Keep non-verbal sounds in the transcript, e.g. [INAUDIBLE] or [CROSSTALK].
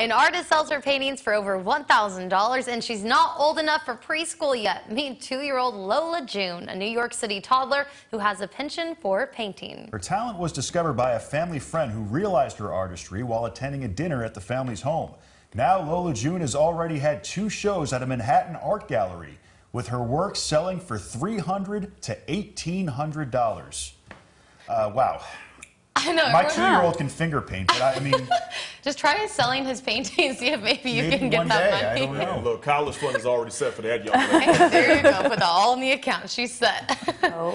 An artist sells her paintings for over $1,000, and she's not old enough for preschool yet. Meet two-year-old Lola June, a New York City toddler who has a penchant for painting. Her talent was discovered by a family friend who realized her artistry while attending a dinner at the family's home. Now Lola June has already had two shows at a Manhattan art gallery, with her work selling for 300 to $1,800. Uh, wow. [LAUGHS] I know. My two-year-old can finger paint, but I, I mean, [LAUGHS] Just try selling his paintings, [LAUGHS] see if maybe you maybe can get one that day. I money. don't know. Look, college fund is already set for that young lady. there you go. Put that all in the account. She's set. Oh.